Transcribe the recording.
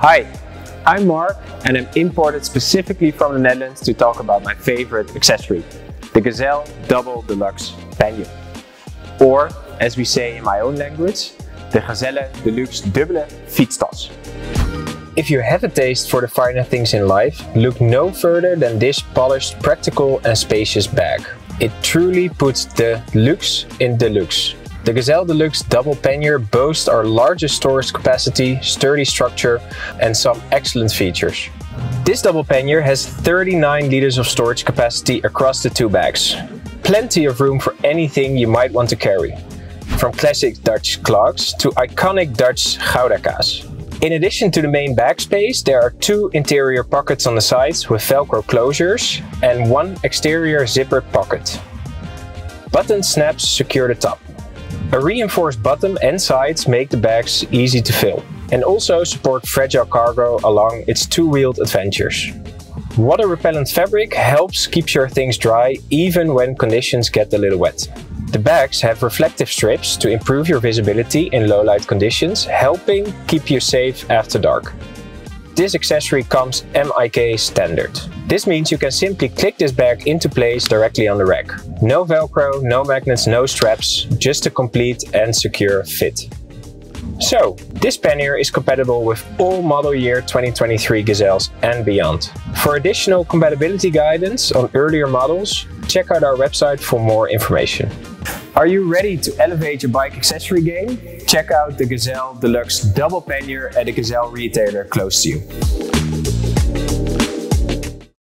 Hi, I'm Mark and I'm imported specifically from the Netherlands to talk about my favorite accessory, the Gazelle Double Deluxe Pannier. Or, as we say in my own language, the Gazelle Deluxe Dubbele Fietstas. If you have a taste for the finer things in life, look no further than this polished, practical and spacious bag. It truly puts the luxe in deluxe. The Gazelle Deluxe double pannier boasts our largest storage capacity, sturdy structure and some excellent features. This double pannier has 39 liters of storage capacity across the two bags. Plenty of room for anything you might want to carry. From classic Dutch clogs to iconic Dutch Goudakaas. In addition to the main bag space, there are two interior pockets on the sides with velcro closures and one exterior zippered pocket. Button snaps secure the top. A reinforced bottom and sides make the bags easy to fill and also support fragile cargo along its two-wheeled adventures. Water repellent fabric helps keep your things dry even when conditions get a little wet. The bags have reflective strips to improve your visibility in low light conditions, helping keep you safe after dark. This accessory comes MIK standard. This means you can simply click this bag into place directly on the rack. No velcro, no magnets, no straps, just a complete and secure fit. So, this pannier is compatible with all model year 2023 Gazelles and beyond. For additional compatibility guidance on earlier models, check out our website for more information. Are you ready to elevate your bike accessory game? Check out the Gazelle Deluxe Double Pannier at a Gazelle retailer close to you.